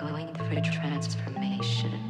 Going through transformation.